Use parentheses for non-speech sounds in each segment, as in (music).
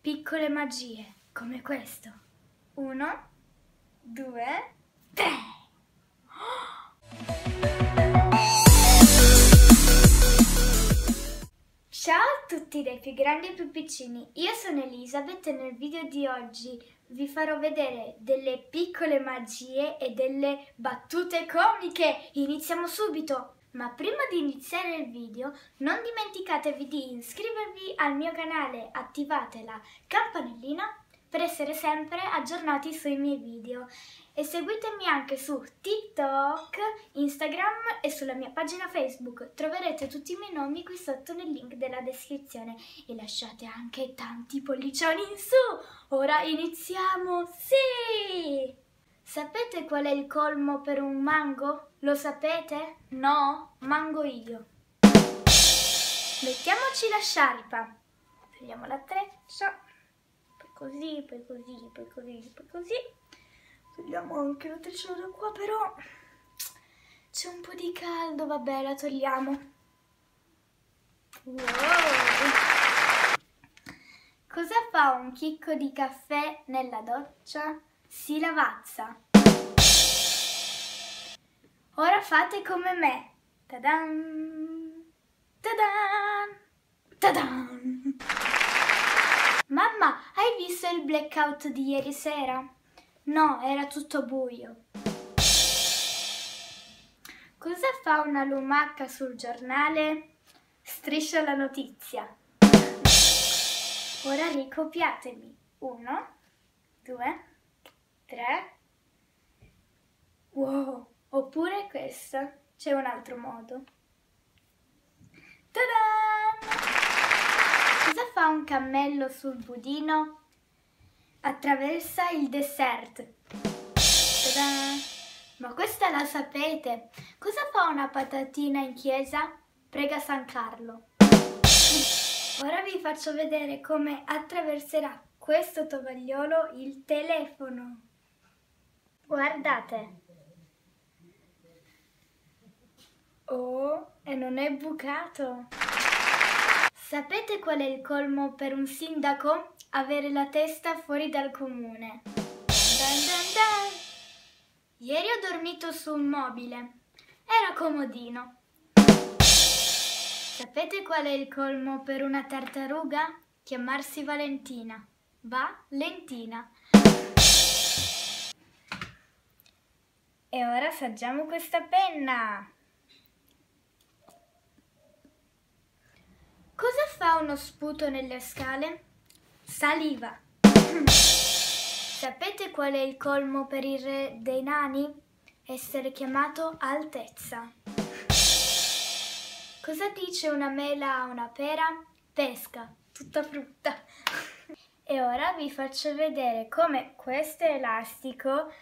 piccole magie come questo. Uno, due, tre. Ciao a tutti dai più grandi ai più piccini, io sono Elisabeth e nel video di oggi vi farò vedere delle piccole magie e delle battute comiche. Iniziamo subito! Ma prima di iniziare il video non dimenticatevi di iscrivervi al mio canale, attivate la campanellina per essere sempre aggiornati sui miei video e seguitemi anche su TikTok, Instagram e sulla mia pagina Facebook. Troverete tutti i miei nomi qui sotto nel link della descrizione e lasciate anche tanti pollicioni in su. Ora iniziamo. Sì! Sapete qual è il colmo per un mango? Lo sapete? No? Mango io. Mettiamoci la sciarpa. Prendiamo la treccia così, poi così, poi così, poi così. Togliamo anche la treccia da qua, però c'è un po' di caldo, vabbè, la togliamo. Wow. Cosa fa un chicco di caffè nella doccia? Si lavazza. Ora fate come me. Tadan! Tadan! Tadan! Mamma, hai visto il blackout di ieri sera? No, era tutto buio. Cosa fa una lumaca sul giornale? Striscia la notizia. Ora ricopiatemi. Uno, due, tre. Wow! Oppure questo. C'è un altro modo. Ta-da! Cosa fa un cammello sul budino? Attraversa il dessert. Ma questa la sapete. Cosa fa una patatina in chiesa? Prega San Carlo. Ora vi faccio vedere come attraverserà questo tovagliolo il telefono. Guardate. Oh, e non è bucato. Sapete qual è il colmo per un sindaco? Avere la testa fuori dal comune. Dun dun dun. Ieri ho dormito su un mobile. Era comodino. Sapete qual è il colmo per una tartaruga? Chiamarsi Valentina. Va lentina. E ora assaggiamo questa penna. Cosa fa uno sputo nelle scale? Saliva. Sapete qual è il colmo per il re dei nani? Essere chiamato altezza. Cosa dice una mela a una pera? Pesca, tutta frutta. E ora vi faccio vedere come questo elastico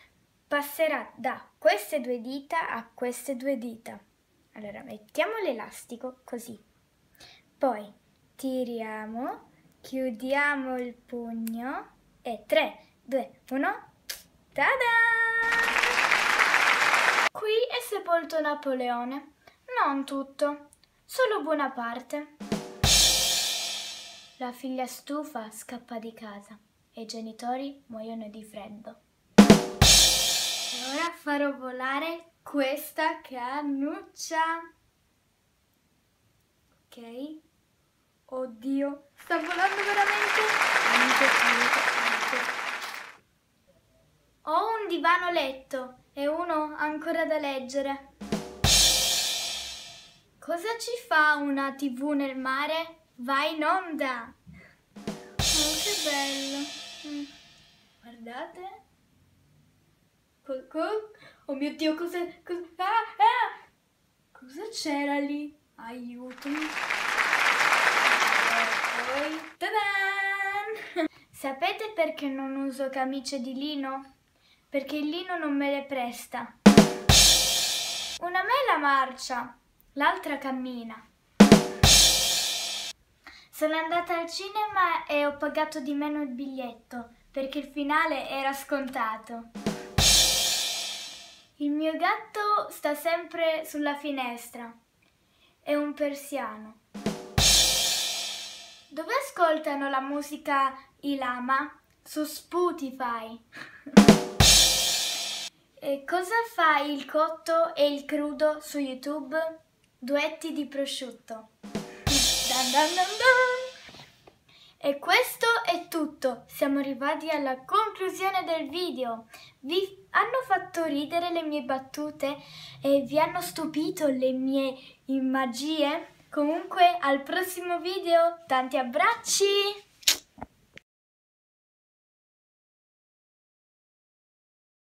passerà da queste due dita a queste due dita. Allora mettiamo l'elastico così. Poi tiriamo, chiudiamo il pugno e 3, 2, 1, tada! Qui è sepolto Napoleone. Non tutto, solo buona parte. La figlia stufa scappa di casa e i genitori muoiono di freddo. Farò volare questa cannuccia. Ok? Oddio, sta volando veramente. Ho un divano letto e uno ancora da leggere. Cosa ci fa una tv nel mare? Va in onda. Oh, che bello. Mm. Guardate. Co co oh mio Dio, cosa... cosa ah, ah! Cosa c'era lì? Aiuto poi, tadan! (laughs) Sapete perché non uso camicie di lino? Perché il lino non me le presta. Una mela marcia, l'altra cammina. Sono andata al cinema e ho pagato di meno il biglietto perché il finale era scontato. Il mio gatto sta sempre sulla finestra. È un persiano. Dove ascoltano la musica i lama? Su Spotify. e cosa fa il cotto e il crudo su YouTube? Duetti di prosciutto. Dan dan dan dan. E questo è tutto, siamo arrivati alla conclusione del video. Vi hanno fatto ridere le mie battute e vi hanno stupito le mie magie? Comunque al prossimo video, tanti abbracci!